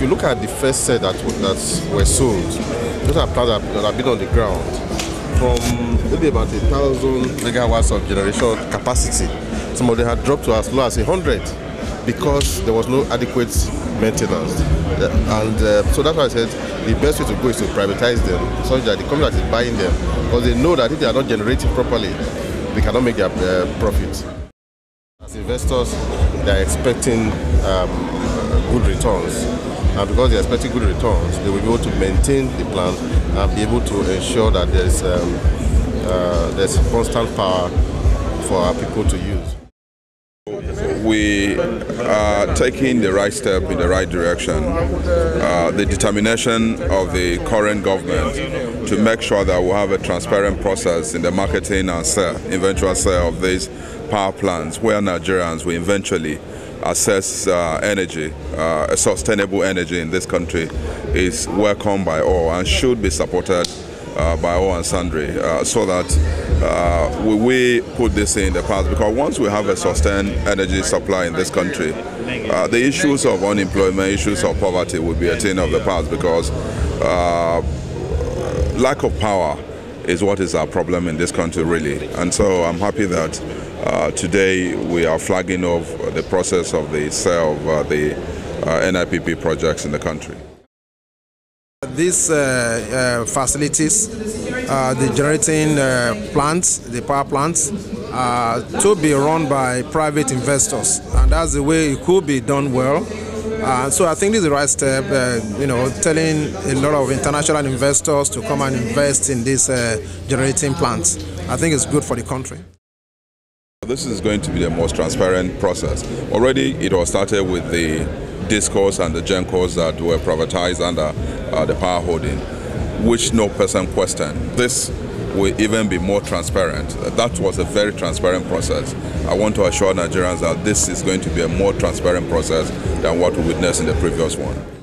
you look at the first set that that were sold, those are plants that, that have been on the ground from maybe about a thousand megawatts of generation capacity. Some of them had dropped to as low as a hundred because there was no adequate maintenance. And uh, so that's why I said the best way to go is to privatize them, so that the company that is buying them, because they know that if they are not generating properly, they cannot make their uh, profits. As investors, they are expecting um, good returns. And because they are expecting good returns, they will be able to maintain the plant and be able to ensure that there's, um, uh, there's constant power for our people to use we are taking the right step in the right direction. Uh, the determination of the current government to make sure that we have a transparent process in the marketing and sale, eventual sale of these power plants where Nigerians will eventually access uh, energy, uh, sustainable energy in this country is welcomed by all and should be supported uh, by all and sundry uh, so that uh, we, we, put this in the past because once we have a sustained energy supply in this country, uh, the issues of unemployment, issues of poverty will be a thing of the past because uh, lack of power is what is our problem in this country really. And so I'm happy that uh, today we are flagging off the process of the sale of the NIPP projects in the country. These uh, uh, facilities, uh, the generating plants, the power plants, to be run by private investors, and that's the way it could be done well. Uh, so I think this is the right step, uh, you know, telling a lot of international investors to come and invest in these uh, generating plants. I think it's good for the country. This is going to be the most transparent process. Already it was started with the discos and the gencos that were privatized under uh, the power holding, which no person questioned. This will even be more transparent. That was a very transparent process. I want to assure Nigerians that this is going to be a more transparent process than what we witnessed in the previous one.